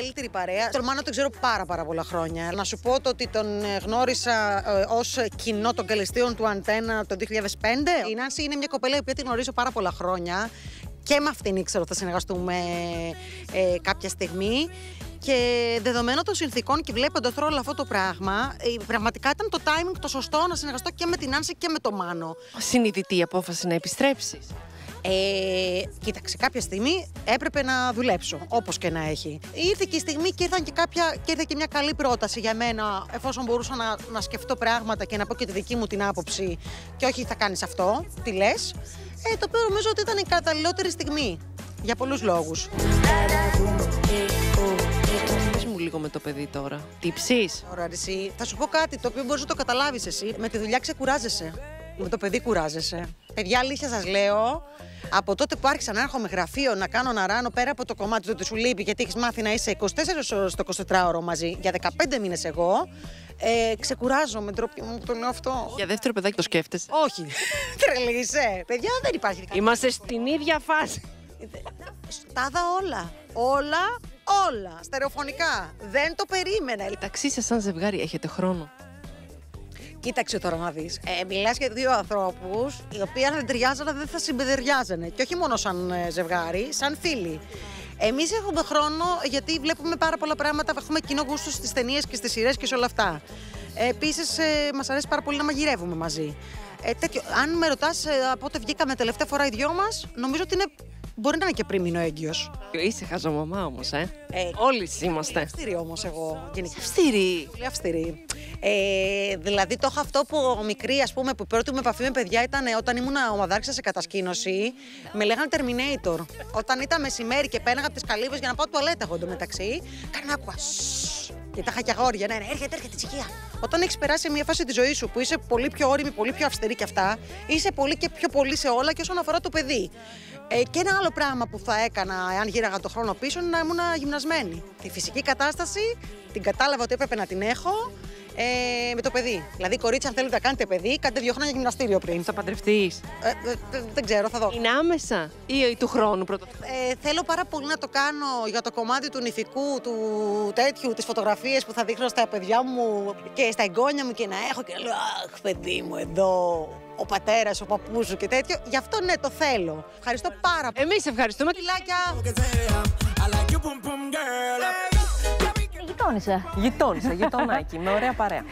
καλύτερη παρέα. Τον Μάνο τον ξέρω πάρα πάρα πολλά χρόνια. Να σου πω το ότι τον ε, γνώρισα ε, ως κοινό των καλεστίων του Αντένα το 2005. Η Νάνση είναι μια κοπέλα που τη γνωρίζω πάρα πολλά χρόνια και με αυτήν ήξερα ότι θα συνεργαστούμε ε, κάποια στιγμή. Και δεδομένου των συνθήκων και βλέποντας τώρα όλο αυτό το πράγμα, ε, πραγματικά ήταν το timing το σωστό να συνεργαστώ και με την Άνση και με το Μάνο. Συνειδητή απόφαση να επιστρέψεις. Ε, κοίταξε, κάποια στιγμή έπρεπε να δουλέψω, όπως και να έχει. Ήρθε και η στιγμή και, ήρθαν και, κάποια, και ήρθε και μια καλή πρόταση για μένα, εφόσον μπορούσα να, να σκεφτώ πράγματα και να πω και τη δική μου την άποψη, και όχι θα κάνεις αυτό, τι λες. Ε, το οποίο νομίζω ότι ήταν η καταλληλότερη στιγμή. Για πολλούς λόγους. Πες μου λίγο με το παιδί τώρα. Τύψει. Ωραία, εσύ. Θα σου πω κάτι το οποίο μπορείς να το καταλάβεις εσύ. Με τη δουλειά ξεκουράζεσαι. Με το παιδί κουράζεσαι. Παιδιά, αλήθεια σας λέω, από τότε που άρχισα να έρχομαι γραφείο να κάνω να ράνω πέρα από το κομμάτι του ότι σου λείπει, γιατί έχεις μάθει να είσαι 24 ώρες στο 24ωρο μαζί, για 15 μήνες εγώ, ε, ξεκουράζομαι, ντροπή μου που το λέω αυτό. Για δεύτερο παιδάκι το σκέφτεσαι; Όχι. Τρελείσαι. Παιδιά, δεν υπάρχει. Είμαστε στην ίδια φάση. Τα είδα όλα. Όλα, όλα. Στερεοφωνικά. Δεν το περίμενα. Μεταξύ σα, σαν ζευγάρι, έχετε χρόνο. Κοίταξε τώρα να δεις. Ε, Μιλάς για δύο ανθρώπους οι οποίοι αν δεν ταιριάζανε δεν θα συμπεριάζανε. Και όχι μόνο σαν ε, ζευγάρι, σαν φίλοι. Εμείς έχουμε χρόνο γιατί βλέπουμε πάρα πολλά πράγματα. Έχουμε κοινό γούστο στις ταινίες και στις σειρές και σε όλα αυτά. Ε, Επίσης, ε, μας αρέσει πάρα πολύ να μαγειρεύουμε μαζί. Ε, τέτοιο, αν με ρωτάς ε, από πότε βγήκαμε τελευταία φορά οι δυο μας, νομίζω ότι είναι, μπορεί να είναι και πριν μείνω έγκυος. Είσαι χαζομαμά όμως, ε. Ε, Όλοι είμαστε. Αυστηρή όμως εγώ. γενικά. Αυστηρή. Πολύ αυστηρή. Ε, δηλαδή το έχω αυτό που μικρή, ας πούμε, που η πρώτη μου επαφή με παιδιά ήταν ε, όταν ήμουν ομαδάρχησα σε κατασκήνωση. Με λέγανε Terminator. όταν ήταν μεσημέρι και πέναγα από τις καλύβες για να πάω τουαλέτα εγώ εντωμεταξύ, κάνα άκουγα. «Σσσ». Και τα είχα και αγόρια. Ναι, ναι, έρχεται, έρχεται ησυχία. Όταν έχεις περάσει μια φάση της ζωής σου που είσαι πολύ πιο όρημη, πολύ πιο αυστηρή και αυτά, είσαι πολύ και πιο πολύ σε όλα και όσον αφορά το παιδί. Ε, και ένα άλλο πράγμα που θα έκανα, εάν γύραγα το χρόνο πίσω, είναι να ήμουν γυμνασμένη. Τη φυσική κατάσταση την κατάλαβα ότι έπρεπε να την έχω ε, με το παιδί. Δηλαδή, κορίτσια, αν θέλετε να κάνετε παιδί, κάντε δύο χρόνια γυμναστήριο πριν. Θα παντρευτείς. Ε, ε, ε, δεν ξέρω, θα δω. Είναι άμεσα ή του χρόνου πρώτα. Ε, θέλω πάρα πολύ να το κάνω για το κομμάτι του νηφικού, του τέτοιου, τις φωτογραφίες που θα δείχνω στα παιδιά μου και στα εγγόνια μου και να έχω και να λέω Αχ, παιδί μου, εδώ ο πατέρας, ο παππούς σου και τέτοιο. Γι' αυτό ναι, το θέλω. Ευχαριστώ πάρα πολύ. Εμείς ευχαριστούμε. Φιλάκια. Γειτόνισα. Γειτόνισα, γειτονάκι, με ωραία παρέα.